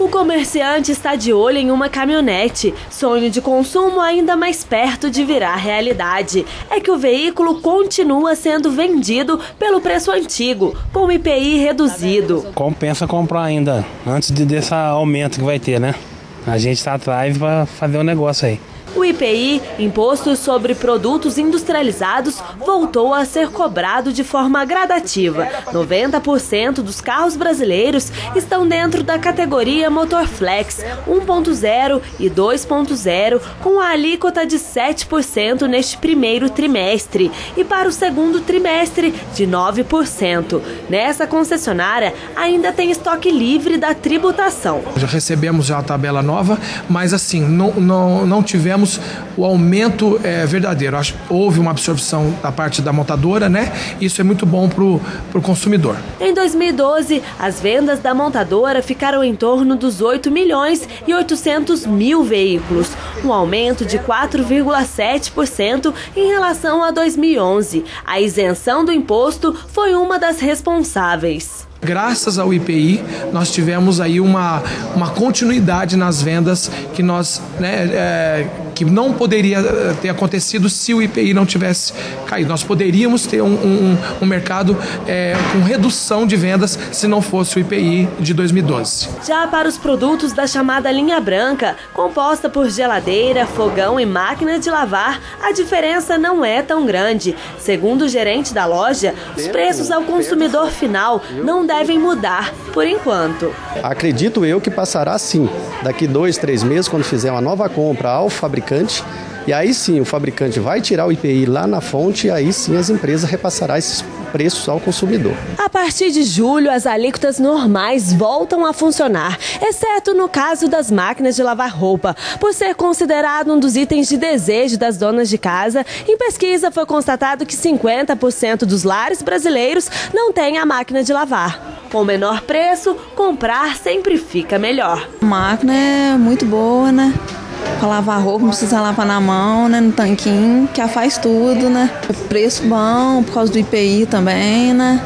O comerciante está de olho em uma caminhonete, sonho de consumo ainda mais perto de virar realidade. É que o veículo continua sendo vendido pelo preço antigo, com IPI reduzido. Compensa comprar ainda, antes de desse aumento que vai ter, né? A gente está atrás para fazer o um negócio aí. IPI, Imposto sobre Produtos Industrializados, voltou a ser cobrado de forma gradativa. 90% dos carros brasileiros estão dentro da categoria Motor Flex 1.0 e 2.0, com a alíquota de 7% neste primeiro trimestre e para o segundo trimestre de 9%. Nessa concessionária ainda tem estoque livre da tributação. Já recebemos já a tabela nova, mas assim, não, não, não tivemos o aumento é, verdadeiro. Acho, houve uma absorção da parte da montadora, né? Isso é muito bom para o consumidor. Em 2012, as vendas da montadora ficaram em torno dos 8 milhões e 800 mil veículos, um aumento de 4,7% em relação a 2011. A isenção do imposto foi uma das responsáveis. Graças ao IPI, nós tivemos aí uma, uma continuidade nas vendas que nós né, é, que não poderia eh, ter acontecido se o IPI não tivesse caído. Nós poderíamos ter um, um, um mercado é, com redução de vendas se não fosse o IPI de 2012. Já para os produtos da chamada linha branca, composta por geladeira, fogão e máquina de lavar, a diferença não é tão grande. Segundo o gerente da loja, os preços ao consumidor final não devem mudar por enquanto. Acredito eu que passará sim. Daqui dois, três meses, quando fizer uma nova compra ao fabricante. E aí sim, o fabricante vai tirar o IPI lá na fonte e aí sim as empresas repassarão esses preços ao consumidor. A partir de julho, as alíquotas normais voltam a funcionar, exceto no caso das máquinas de lavar roupa. Por ser considerado um dos itens de desejo das donas de casa, em pesquisa foi constatado que 50% dos lares brasileiros não têm a máquina de lavar. Com menor preço, comprar sempre fica melhor. A máquina é muito boa, né? Pra lavar roupa, não precisa lavar na mão, né? No tanquinho, que a faz tudo, né? Preço bom, por causa do IPI também, né?